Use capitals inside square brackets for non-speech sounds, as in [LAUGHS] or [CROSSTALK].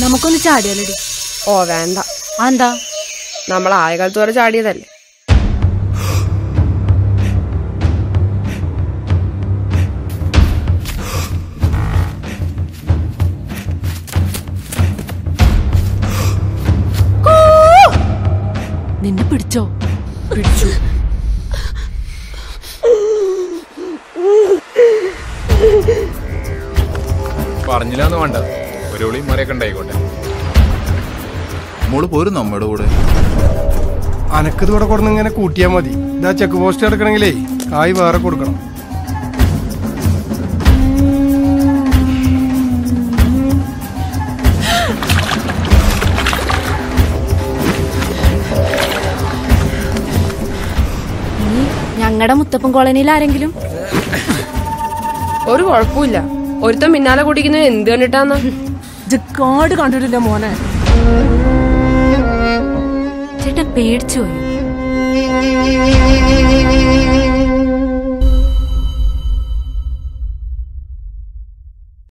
നമുക്കൊന്ന് ചാടിയാലടി ഓ വേണ്ട. എന്താ? നമ്മൾ ആയ കാലത്ത് വരെ ചാടിയതല്ലേ? നിന്നെ പിടിച്ചോ? പിടിച്ചു. പറഞ്ഞില്ലാന്ന് വേണ്ട. ഒളിയും മറിയൊക്കെ ഉണ്ടായിക്കോട്ടെ. മോൾ പോരും നമ്മുടെ കൂടെ? അനക്കത് ഇവിടെ കൊടുന്ന് ഇങ്ങനെ കൂട്ടിയാൽ മതി. ഇതാ ചെക്ക് പോസ്റ്റ് എടുക്കണമെങ്കിലേ കായ് വേറെ കൊടുക്കണം. ഇനി ഞങ്ങളുടെ മുത്തപ്പൻ കോളനിയിൽ ആരെങ്കിലും? ഒരു കുഴപ്പമില്ല ഒരുത്തൻ പിന്നാലെ കുടിക്കുന്നത് എന്ത് കണ്ടിട്ടാന്ന്? [LAUGHS] കാട് കണ്ടിട്ടില്ല മോനെ. ചേട്ടൻ പേടിച്ചു പോയി.